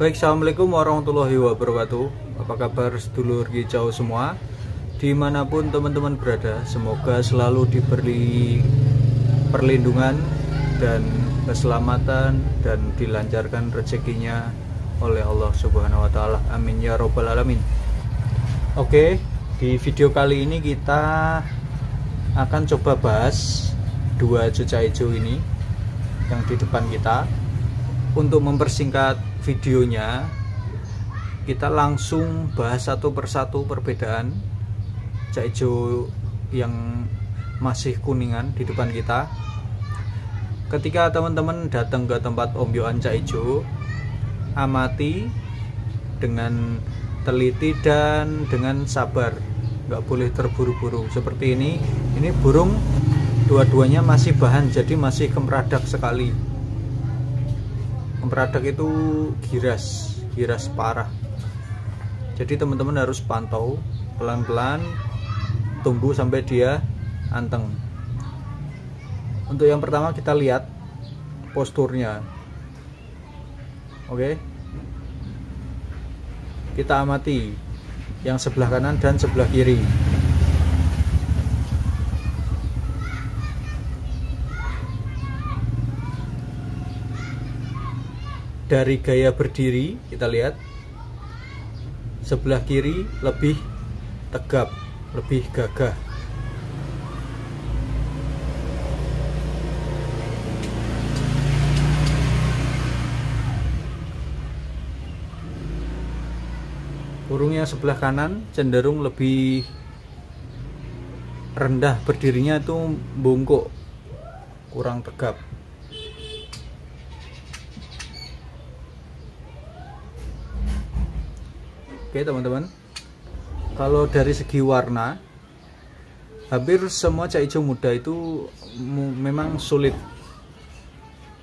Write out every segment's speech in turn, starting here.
Baik, Assalamualaikum warahmatullahi wabarakatuh. Apa kabar sedulur hijau semua? Di mana pun teman-teman berada Semoga selalu diberi perlindungan Dan keselamatan Dan dilancarkan rezekinya Oleh Allah subhanahu wa ta'ala. Amin ya robbal alamin. Oke, di video kali ini kita akan coba bahas dua cuca hijau ini yang di depan kita untuk mempersingkat videonya kita langsung bahas satu persatu perbedaan cak hijau yang masih kuningan di depan kita. Ketika teman-teman datang ke tempat ombyoan cak hijau amati dengan teliti dan dengan sabar. Nggak boleh terburu-buru. Seperti ini. Ini burung dua-duanya masih bahan jadi masih kemeradak sekali memperadak itu giras giras parah. Jadi teman-teman harus pantau pelan-pelan tunggu sampai dia anteng. Untuk yang pertama kita lihat posturnya. Oke? Kita amati yang sebelah kanan dan sebelah kiri dari gaya berdiri kita lihat. Sebelah kiri lebih tegap lebih gagah. Burung yang sebelah kanan cenderung lebih rendah berdirinya itu bungkuk kurang tegap Oke teman-teman. Kalau dari segi warna Hampir semua cak hijau muda itu memang sulit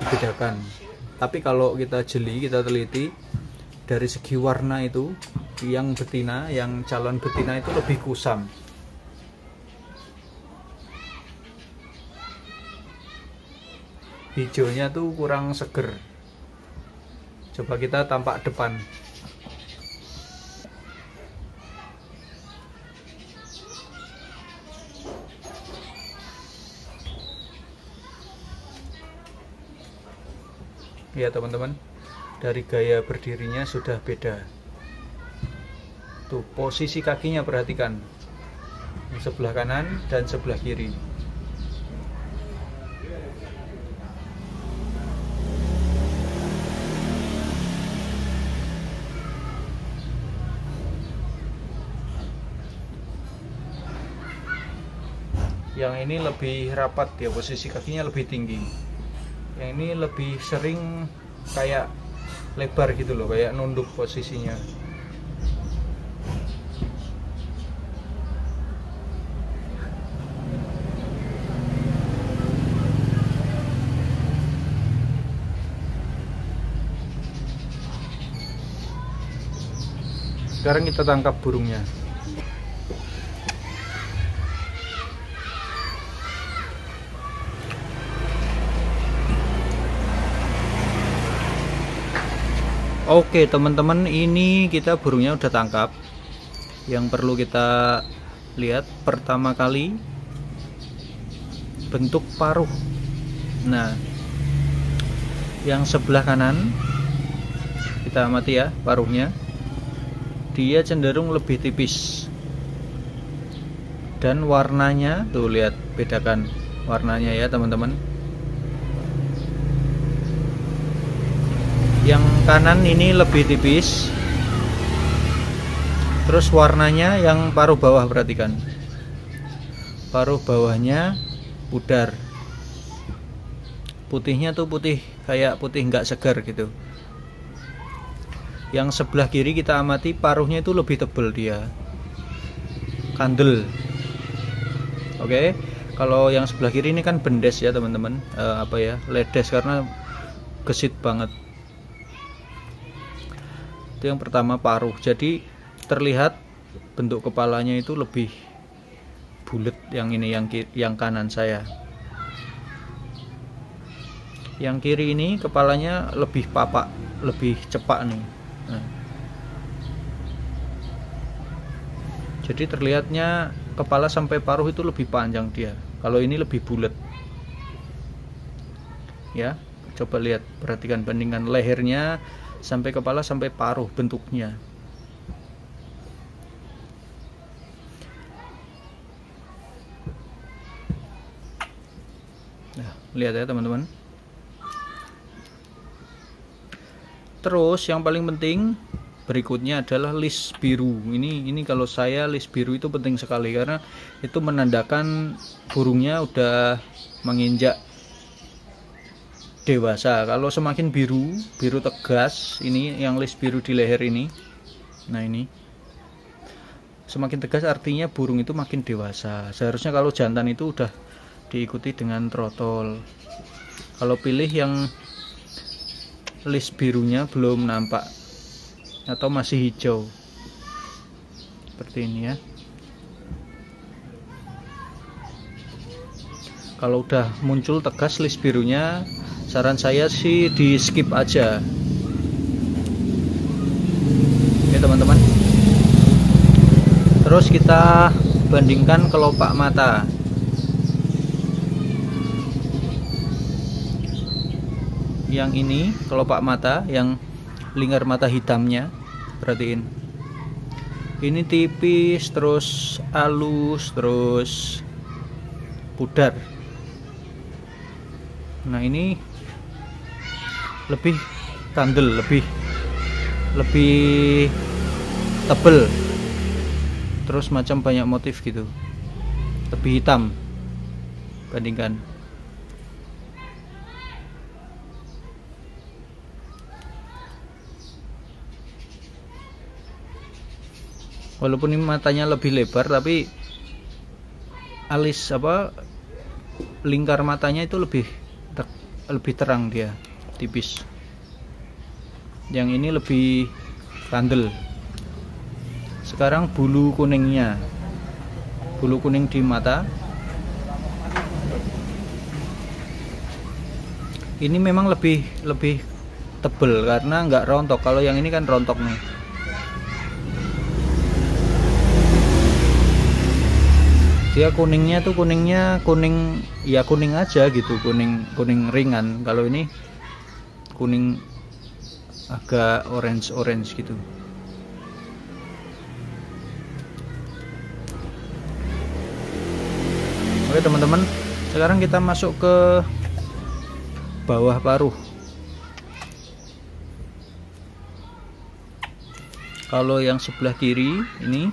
dibedakan. Tapi kalau kita jeli, kita teliti Dari segi warna itu Yang betina, yang calon betina itu lebih kusam. Hijaunya tuh kurang seger. Coba kita tampak depan ya teman-teman. Dari gaya berdirinya sudah beda. Tuh posisi kakinya perhatikan. Sebelah kanan dan sebelah kiri. Yang ini lebih rapat ya. Posisi kakinya lebih tinggi yang ini lebih sering kayak lebar gitu loh kayak nunduk posisinya. Sekarang kita tangkap burungnya Oke teman-teman ini kita burungnya udah tangkap. Yang perlu kita lihat pertama kali bentuk paruh. Nah yang sebelah kanan kita amati ya paruhnya. Dia cenderung lebih tipis. Dan warnanya tuh lihat bedakan warnanya ya teman-teman yang kanan ini lebih tipis. Terus warnanya yang paruh bawah perhatikan. Paruh bawahnya pudar. Putihnya tuh putih kayak putih nggak segar gitu. Yang sebelah kiri kita amati paruhnya itu lebih tebal dia. Kandel. Oke kalau yang sebelah kiri ini kan bendes ya teman-teman. E, apa ya ledes karena gesit banget itu yang pertama paruh. Jadi terlihat bentuk kepalanya itu lebih bulat yang ini yang kiri, yang kanan saya. Yang kiri ini kepalanya lebih papak lebih cepat nih. Nah. jadi terlihatnya kepala sampai paruh itu lebih panjang dia. Kalau ini lebih bulat. Ya coba lihat perhatikan bandingan lehernya sampai kepala sampai paruh bentuknya. Nah lihat ya teman-teman. Terus yang paling penting berikutnya adalah list biru. Ini ini kalau saya list biru itu penting sekali karena itu menandakan burungnya udah menginjak dewasa. Kalau semakin biru biru tegas ini yang list biru di leher ini nah ini. Semakin tegas artinya burung itu makin dewasa. Seharusnya kalau jantan itu udah diikuti dengan trotol. Kalau pilih yang list birunya belum nampak atau masih hijau. Seperti ini ya. Kalau udah muncul tegas list birunya saran saya sih di skip aja. Oke teman-teman. Terus kita bandingkan kelopak mata. Yang ini kelopak mata yang lingkar mata hitamnya. Perhatiin. Ini tipis terus halus terus pudar. Nah ini lebih tandel lebih lebih tebel. Terus macam banyak motif gitu. Lebih hitam bandingkan walaupun ini matanya lebih lebar tapi alis apa lingkar matanya itu lebih lebih terang dia tipis. Yang ini lebih kandel sekarang bulu kuningnya. Bulu kuning di mata. Ini memang lebih lebih tebel karena nggak rontok. Kalau yang ini kan rontok nih. Dia kuningnya tuh kuningnya kuning ya kuning aja gitu kuning kuning ringan. Kalau ini kuning agak orange orange gitu. Oke teman-teman sekarang kita masuk ke bawah paruh. Kalau yang sebelah kiri ini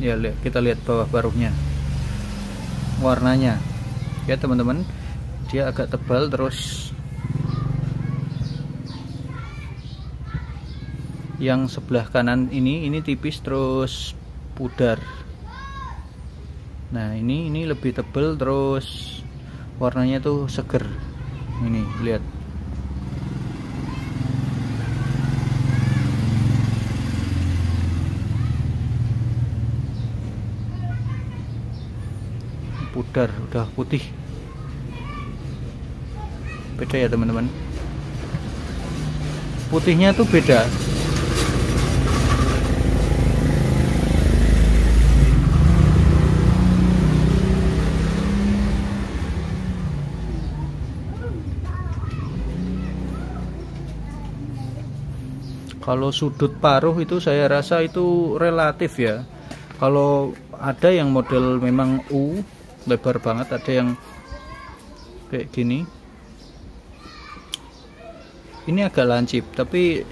ya lihat kita lihat bawah paruhnya warnanya. Ya teman-teman dia agak tebal terus. Yang sebelah kanan ini ini tipis terus pudar. Nah ini ini lebih tebal terus warnanya tuh seger. Ini lihat. Pudar udah putih beda ya teman-teman. Putihnya tuh beda. Kalau sudut paruh itu saya rasa itu relatif ya. Kalau ada yang model memang U lebar banget ada yang kayak gini ini agak lancip tapi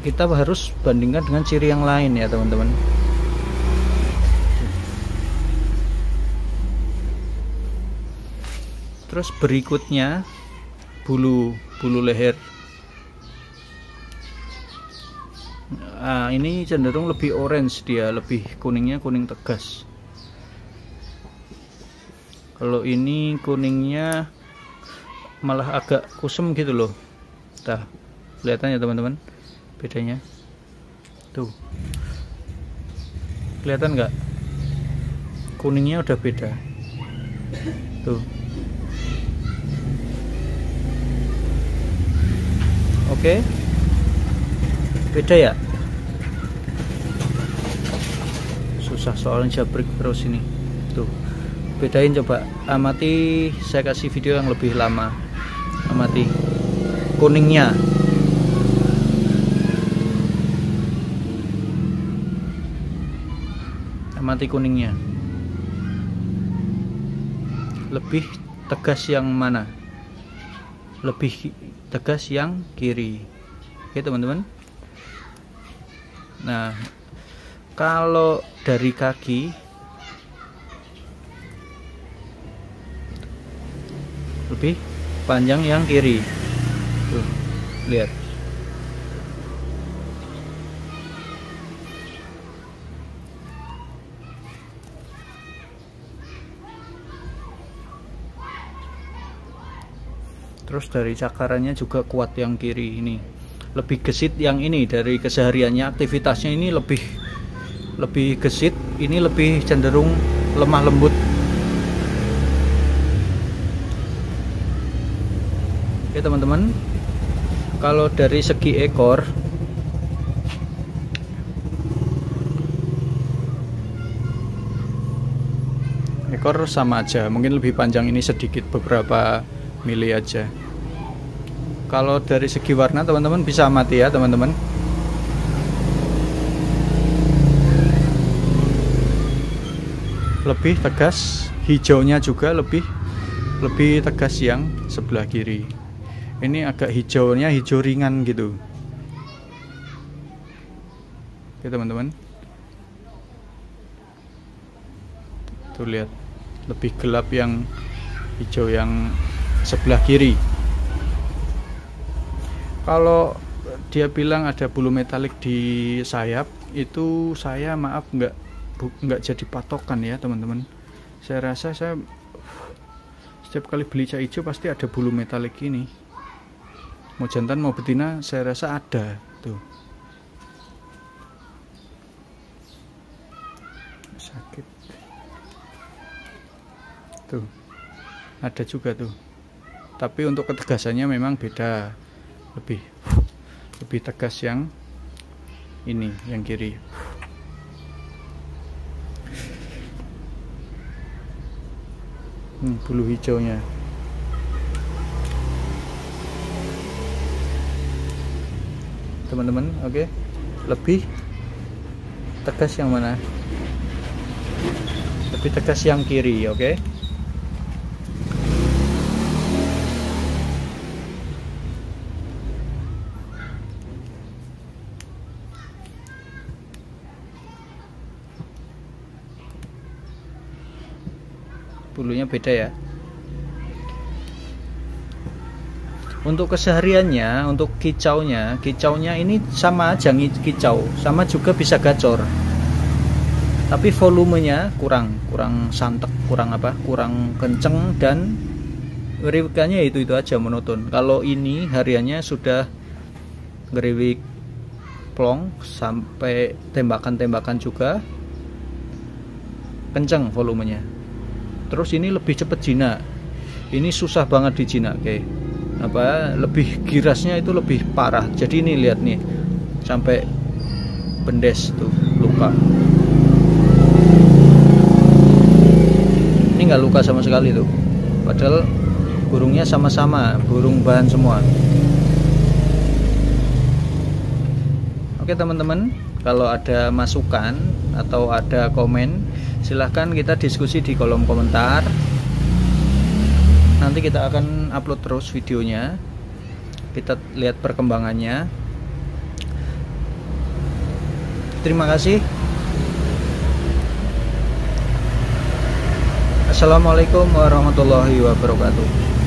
kita harus bandingkan dengan ciri yang lain ya teman-teman. Terus berikutnya bulu bulu leher. Nah, ini cenderung lebih orange dia lebih kuningnya kuning tegas. Kalau ini kuningnya malah agak kusem gitu loh Tuh, kelihatan ya teman-teman bedanya. Tuh. Kelihatan nggak? Kuningnya udah beda. Tuh. Oke. Beda ya? Susah soalnya jabrik terus ini. Tuh. Bedain coba. Amati saya kasih video yang lebih lama. Amati kuningnya. Amati kuningnya. Lebih tegas yang mana? Lebih tegas yang kiri. Oke teman-teman. Nah kalau dari kaki lebih panjang yang kiri lihat. Terus dari cakarannya juga kuat yang kiri ini. Lebih gesit yang ini dari kesehariannya. Aktivitasnya ini lebih lebih gesit ini lebih cenderung lemah lembut. Oke teman-teman kalau dari segi ekor ekor sama aja mungkin lebih panjang ini sedikit beberapa mili aja. Kalau dari segi warna teman-teman bisa amati ya teman-teman. Lebih tegas hijaunya juga lebih lebih tegas yang sebelah kiri ini agak hijaunya hijau ringan gitu. Oke teman-teman. Tuh lihat. Lebih gelap yang hijau yang sebelah kiri. Kalau dia bilang ada bulu metalik di sayap itu saya maaf nggak nggak jadi patokan ya teman-teman. Saya rasa saya setiap kali beli cak hijau pasti ada bulu metalik ini mau jantan mau betina saya rasa ada tuh. Sakit. Tuh. Ada juga tuh. Tapi untuk ketegasannya memang beda. Lebih lebih tegas yang ini yang kiri. Hmm, bulu hijaunya teman-teman oke okay. lebih tegas yang mana lebih tegas yang kiri oke okay? bulunya beda ya untuk kesehariannya untuk kicaunya kicaunya ini sama aja kicau. Sama juga bisa gacor. Tapi volumenya kurang kurang santek kurang apa kurang kenceng dan ngeriwikannya itu itu aja monoton kalau ini hariannya sudah ngeriwik plong sampai tembakan-tembakan juga kenceng volumenya. Terus ini lebih cepet jinak. Ini susah banget dijinak kayak apa lebih girasnya itu lebih parah. Jadi ini lihat nih sampai bendes tuh luka. Ini nggak luka sama sekali tuh. Padahal burungnya sama-sama burung bahan semua. Oke teman-teman kalau ada masukan atau ada komen silahkan kita diskusi di kolom komentar nanti kita akan upload terus videonya. Kita lihat perkembangannya. Terima kasih. Assalamualaikum warahmatullahi wabarakatuh